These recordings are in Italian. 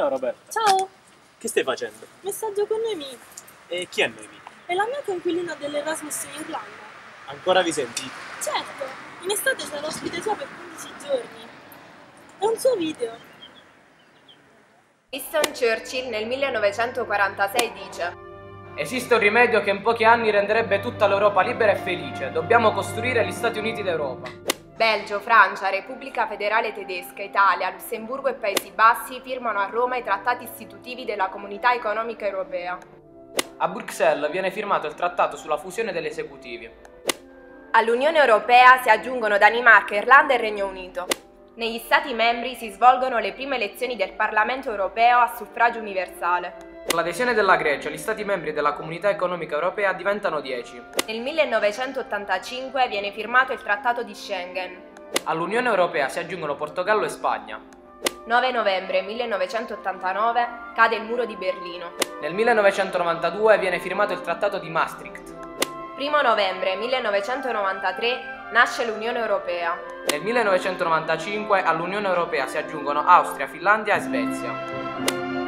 Ciao Roberto. Ciao, Che stai facendo? messaggio con Noemi. E chi è Noemi? È la mia coinquilina dell'Erasmus in Irlanda. Ancora vi sentite? Certo, in estate sarò ospite sua per 15 giorni. È un suo video. Winston Churchill nel 1946 dice Esiste un rimedio che in pochi anni renderebbe tutta l'Europa libera e felice. Dobbiamo costruire gli Stati Uniti d'Europa. Belgio, Francia, Repubblica Federale Tedesca, Italia, Lussemburgo e Paesi Bassi firmano a Roma i trattati istitutivi della Comunità Economica Europea. A Bruxelles viene firmato il trattato sulla fusione degli esecutivi. All'Unione Europea si aggiungono Danimarca, Irlanda e Regno Unito. Negli Stati membri si svolgono le prime elezioni del Parlamento europeo a suffragio universale. Con l'adesione della Grecia, gli Stati membri della Comunità Economica Europea diventano 10. Nel 1985 viene firmato il Trattato di Schengen. All'Unione Europea si aggiungono Portogallo e Spagna. 9 novembre 1989 cade il muro di Berlino. Nel 1992 viene firmato il Trattato di Maastricht. 1 novembre 1993 nasce l'Unione Europea. Nel 1995 all'Unione Europea si aggiungono Austria, Finlandia e Svezia.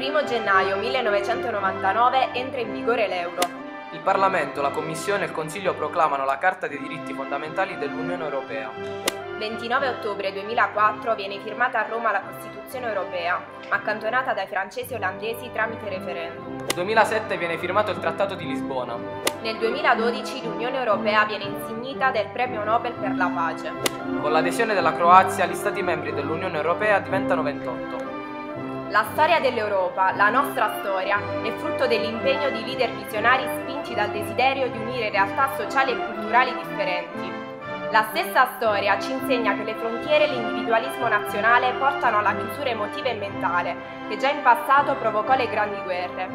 1 gennaio 1999 entra in vigore l'euro. Il Parlamento, la Commissione e il Consiglio proclamano la Carta dei diritti fondamentali dell'Unione Europea. 29 ottobre 2004 viene firmata a Roma la Costituzione Europea, accantonata dai francesi e olandesi tramite referendum. Nel 2007 viene firmato il Trattato di Lisbona. Nel 2012 l'Unione Europea viene insignita del Premio Nobel per la pace. Con l'adesione della Croazia, gli Stati membri dell'Unione Europea diventano 28. La storia dell'Europa, la nostra storia, è frutto dell'impegno di leader visionari spinti dal desiderio di unire realtà sociali e culturali differenti. La stessa storia ci insegna che le frontiere e l'individualismo nazionale portano alla chiusura emotiva e mentale, che già in passato provocò le grandi guerre.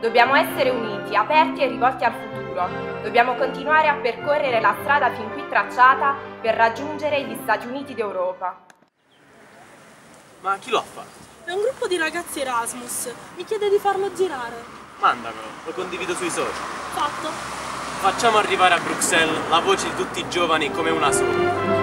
Dobbiamo essere uniti, aperti e rivolti al futuro. Dobbiamo continuare a percorrere la strada fin qui tracciata per raggiungere gli Stati Uniti d'Europa. Ma chi lo ha fatto? Ragazzi Erasmus. Mi chiede di farlo girare. Mandamelo, lo condivido sui social. Fatto. Facciamo arrivare a Bruxelles la voce di tutti i giovani come una sola.